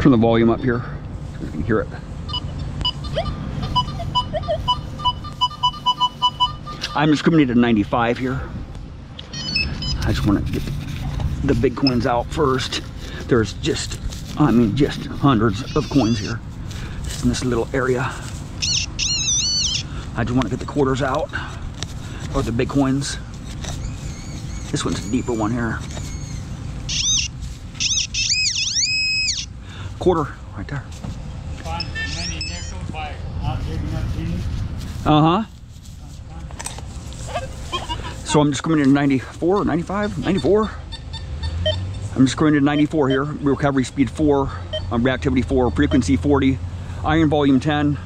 Turn the volume up here so you can hear it. I'm discriminated 95 here. I just want to get the big coins out first. There's just, I mean, just hundreds of coins here. Just in this little area. I just want to get the quarters out, or the big coins. This one's a deeper one here. Quarter, right there. Uh-huh. So I'm discriminating 94, 95, 94. I'm discriminating 94 here. Recovery speed 4, um, reactivity 4, frequency 40, iron volume 10.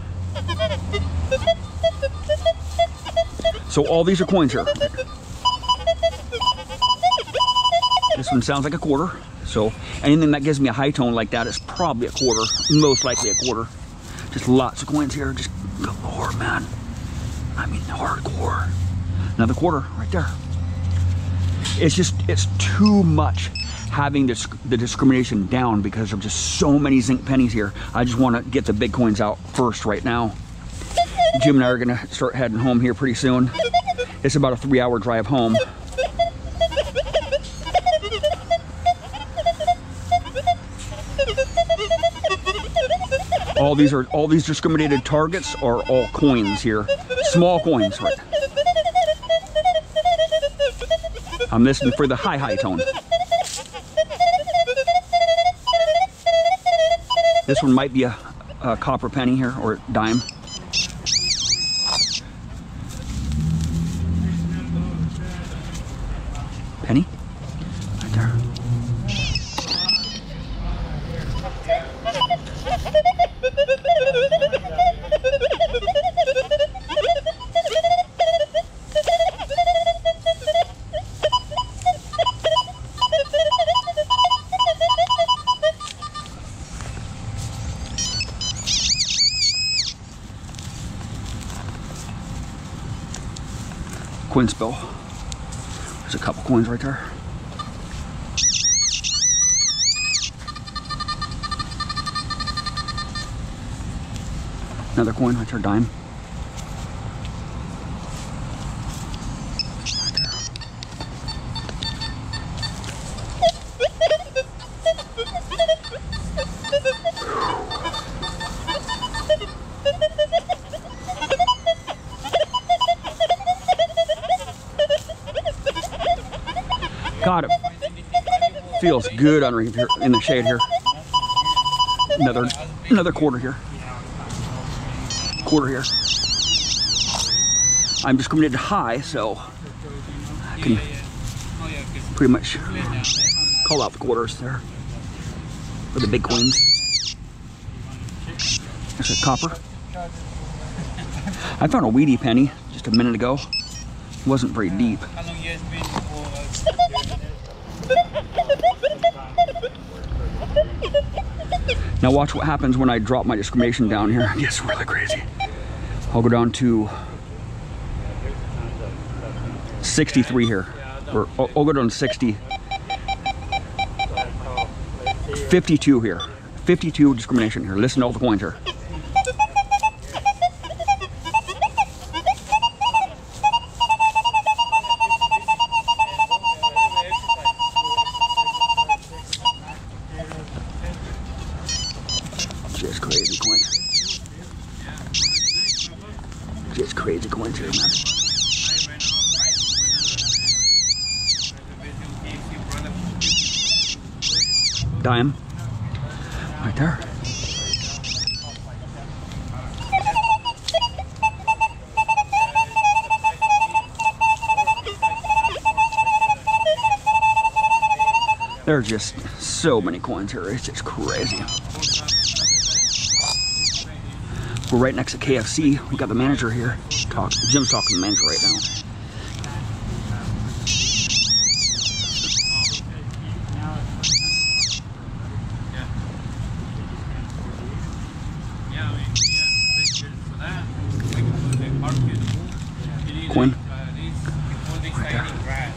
So all these are coins here. This one sounds like a quarter. So anything that gives me a high tone like that is probably a quarter, most likely a quarter. Just lots of coins here, just galore, man. I mean, hardcore. Another quarter right there. It's just, it's too much having this, the discrimination down because of just so many zinc pennies here. I just want to get the big coins out first right now. Jim and I are going to start heading home here pretty soon. It's about a three hour drive home. All these are all these discriminated targets are all coins here. Small coins, right? I'm listening for the high high tone. This one might be a, a copper penny here or dime. Coin spill. There's a couple coins right there. Another coin right there, dime. Feels good under here in the shade here. Another another quarter here. Quarter here. I'm discriminated high, so I can pretty much call out the quarters there. For the big coins. There's a copper. I found a wheatie penny just a minute ago. It wasn't very deep. How long you guys been for? Now watch what happens when I drop my discrimination down here. It gets really crazy. I'll go down to 63 here. Or I'll, I'll go down to 60. 52 here. 52 discrimination here. Listen to all the coins here. There are just so many coins here. It's just crazy. We're right next to KFC. We got the manager here. Talk. Jim's talking to the manager right now. Coin. Right.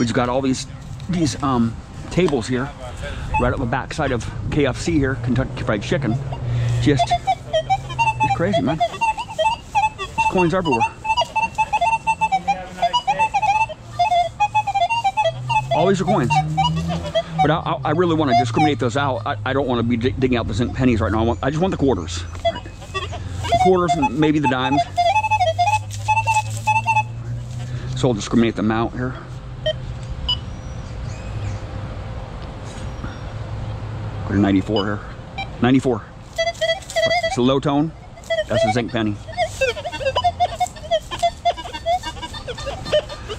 We just got all these these um tables here, right up the backside of KFC here, Kentucky Fried Chicken. Just, it's crazy, man. Coins everywhere. Have a nice day. All these are coins. But I, I- really want to discriminate those out. I, I don't want to be digging out the zinc pennies right now. I, want, I just want the quarters. The quarters and maybe the dimes. So I'll discriminate them out here. To 94 here. 94. It's a low tone. That's a zinc penny.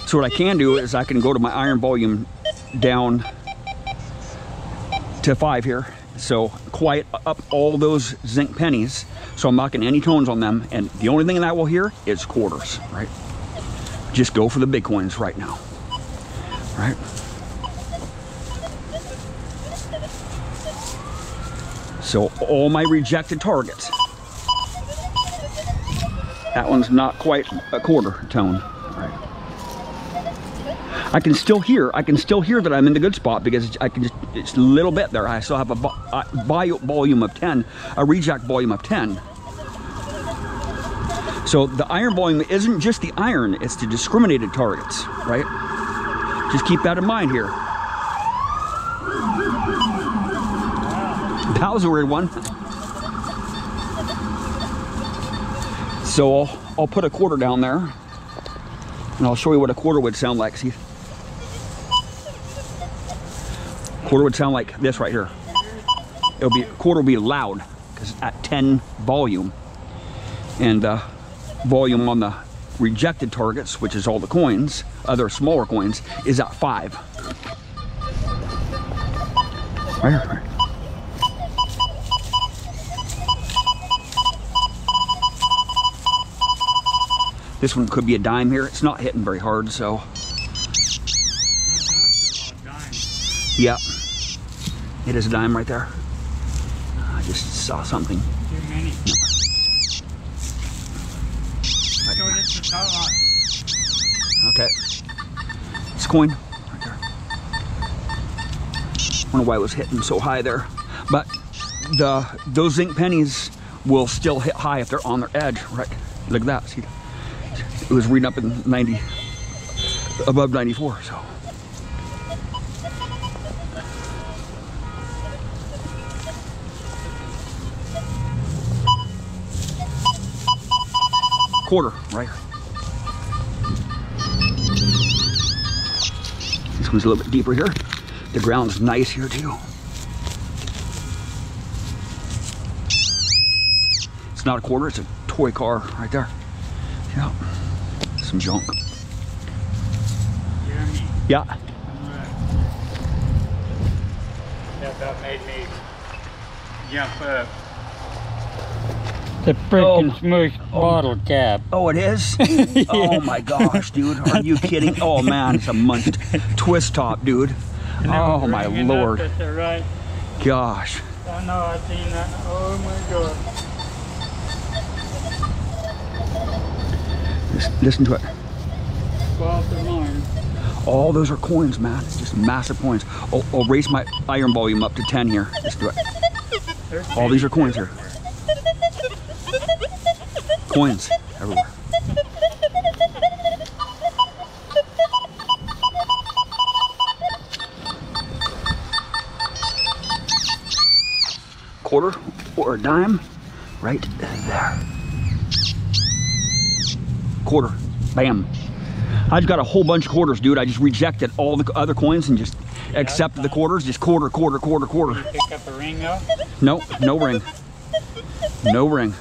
So what I can do is I can go to my iron volume down to five here. So quiet up all those zinc pennies. So I'm not getting any tones on them. And the only thing that I will hear is quarters, right? Just go for the big coins right now, So all my rejected targets. That one's not quite a quarter tone? I can still hear. I can still hear that I'm in the good spot because I can just. It's a little bit there. I still have a uh, volume of 10, a reject volume of 10. So the iron volume isn't just the iron; it's the discriminated targets, right? Just keep that in mind here. That was a weird one. So I'll, I'll put a quarter down there, and I'll show you what a quarter would sound like. See. Quarter would sound like this right here. It'll be quarter will be loud because at 10 volume, and uh, volume on the rejected targets, which is all the coins, other smaller coins, is at five. Right here. Right. This one could be a dime here. It's not hitting very hard, so Yep. it is a dime right there. I just saw something. Too many. Okay. It's a coin right there. I Wonder why it was hitting so high there. But the those zinc pennies will still hit high if they're on their edge. Right. Look at that. See, it was reading up in 90, above 94. So. Quarter, right here. This one's a little bit deeper here. The ground's nice here too. It's not a quarter, it's a toy car right there. Yeah. Some junk. Jeremy. Yeah. Alright. That about made me jump up. The freaking Oh. smooth bottle cap. Oh, it is? Oh my gosh, dude. Are you kidding? Oh man, it's a munched twist top, dude. Oh my lord. at the right. Gosh. I know I seen that. Oh my god. Listen, listen to it. Twelve to. All those are coins, man. Just massive coins. I'll, I'll raise my iron volume up to 10 here. Let's do it. All these are coins here. Coins everywhere. Quarter or a dime, right there. Quarter, bam. I just got a whole bunch of quarters, dude. I just rejected all the other coins and just accepted the quarters. Just quarter, quarter, quarter, quarter. Pick up a ring though. No, no ring. No ring.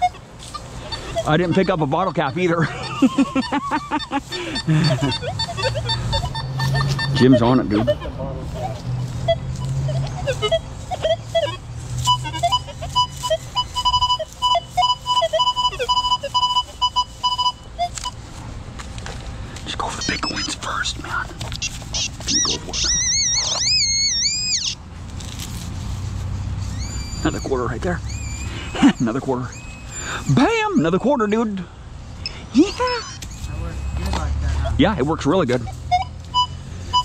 I didn't pick up a bottle cap either. Jim's on it, dude. Another quarter. Bam! Another quarter, dude. Yeah. Yeah, it works really good.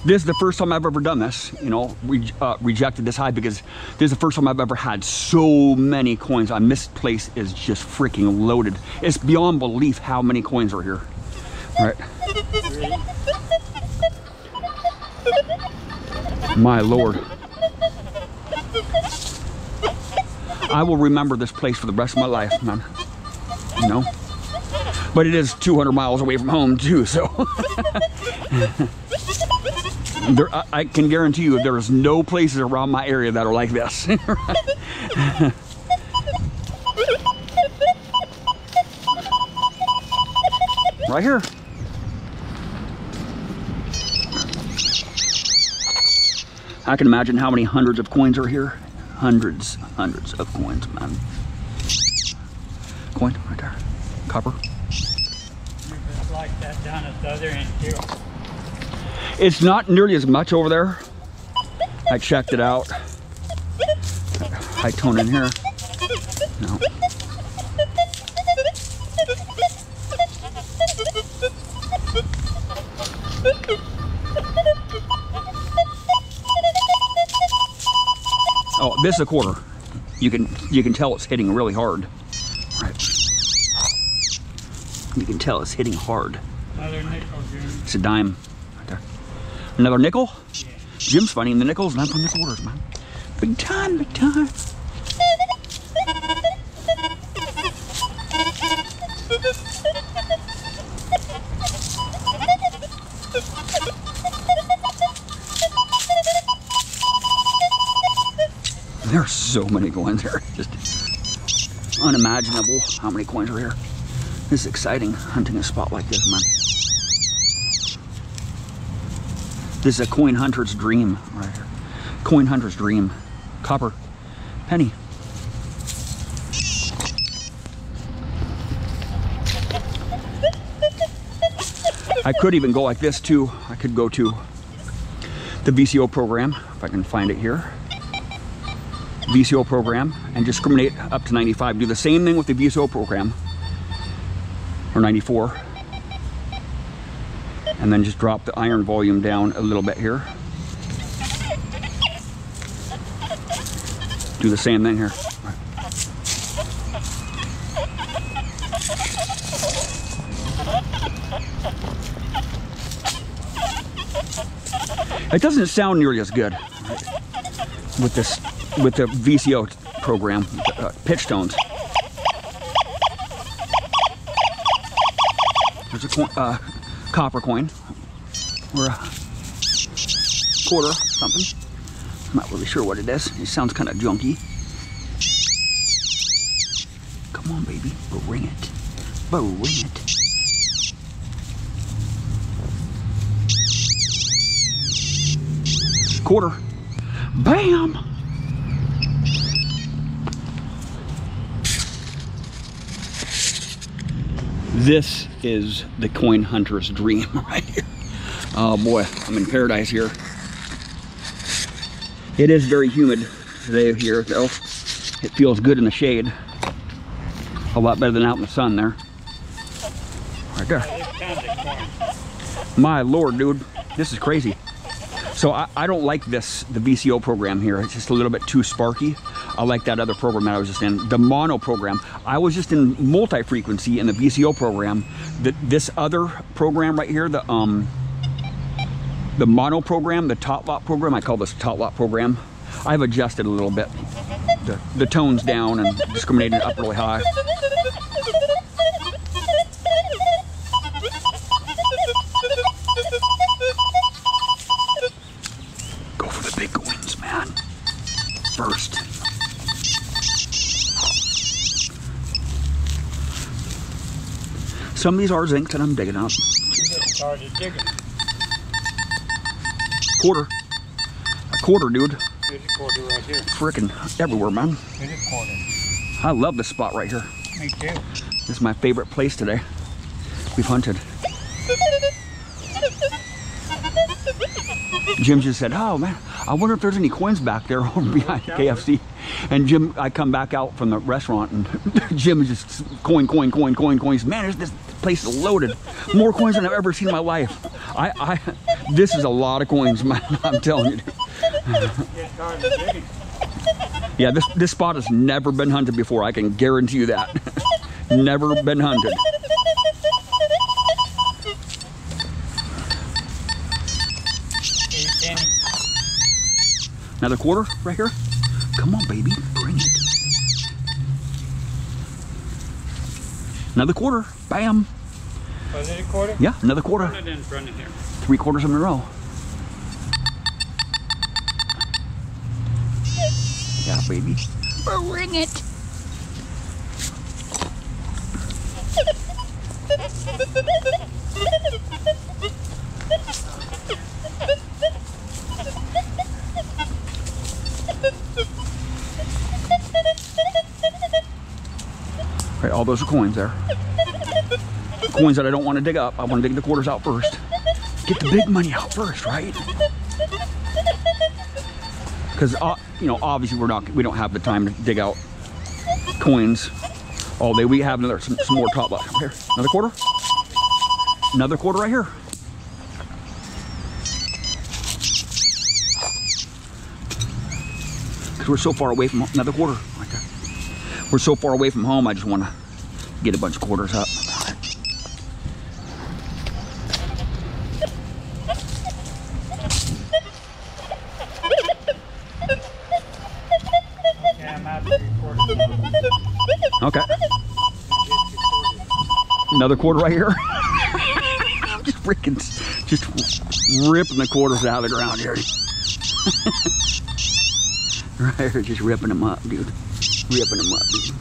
this is the first time I've ever done this. You know, re- uh, rejected this high because this is the first time I've ever had so many coins. On this place is just freaking loaded. It's beyond belief how many coins are here. Right. My lord. I will remember this place for the rest of my life, man. You know? But it is 200 miles away from home, too, so. there, I, I can guarantee you there is no places around my area that are like this. right here. I can imagine how many hundreds of coins are here. Hundreds, hundreds of coins, man. Coin right there. Copper. It's like that down at the other end too. It's not nearly as much over there. I checked it out. High tone in here. No. This is a quarter. You can you can tell it's hitting really hard. Right. You can tell it's hitting hard. Another nickel, Jim. It's a dime right there. Another nickel? Jim's finding the nickels and I'm finding the quarters, man. Big time, big time. So many coins here. Just unimaginable how many coins are here. This is exciting hunting a spot like this, man. This is a coin hunter's dream right here. Coin hunter's dream. Copper. Penny. I could even go like this too. I could go to the VCO program, if I can find it here. VCO program and discriminate up to 95. Do the same thing with the VCO program, or 94 and then just drop the iron volume down a little bit here. Do the same thing here. It doesn't sound nearly as good with this with the VCO program, uh, pitch tones. There's a uh, copper coin or a quarter something. I'm not really sure what it is. It sounds kind of junky. Come on, baby, bring it, bring it. Quarter. Bam! This is the coin hunter's dream right here. Oh boy, I'm in paradise here. It is very humid today here though. It feels good in the shade. A lot better than out in the sun there. Right there. My lord, dude, this is crazy. So I, I don't like this, the VCO program here. It's just a little bit too sparky. I like that other program that I was just in, the mono program. I was just in multi-frequency in the VCO program. The, this other program right here, the um, the mono program, the tot lot program, I call this tot lot program. I've adjusted a little bit. The, the tones down and discriminated up really high. Some of these are zinc and I'm digging up. Digging. Quarter. A quarter, dude. Here's a quarter right here. Frickin' everywhere, man. A quarter. I love this spot right here. Me too. This is my favorite place today. We've hunted. Jim just said, oh man, I wonder if there's any coins back there over behind KFC. And Jim, I come back out from the restaurant and Jim is just coin, coin, coin, coin, coins. Man, this place is loaded. More coins than I've ever seen in my life. I, I, this is a lot of coins. I'm telling you. Yeah, this, this spot has never been hunted before. I can guarantee you that. never been hunted. Another quarter right here. Come on, baby, bring it. Another quarter. Bam. Was it a quarter? Yeah, another quarter. Run it in front of here. Three quarters in a row. Yeah, baby. Bring it. Right, all those are coins there. Coins that I don't want to dig up. I want to dig the quarters out first. Get the big money out first, right? Because uh, you know, obviously we're not, we don't have the time to dig out coins all day. We have another some, some more top left here. Another quarter. Another quarter right here. Because we're so far away from another quarter right there. We're so far away from home. I just want to get a bunch of quarters up. Yeah, I'm out to three quarters. Okay. Another quarter right here. I'm just freaking, just ripping the quarters out of the ground here. right here, just ripping them up, dude. Ripping them up, dude.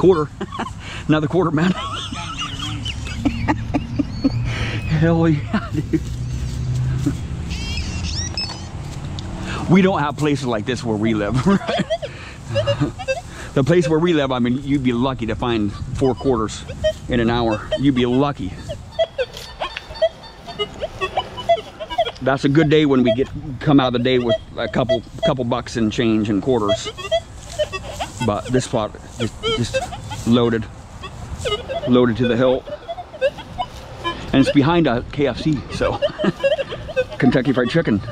quarter. Another quarter, man. Hell yeah, dude. We don't have places like this where we live, the place where we live, I mean, you'd be lucky to find four quarters in an hour. You'd be lucky. That's a good day when we get come out of the day with a couple couple bucks and change and quarters. But this spot is just loaded, loaded to the hilt, and it's behind a KFC, so Kentucky Fried Chicken.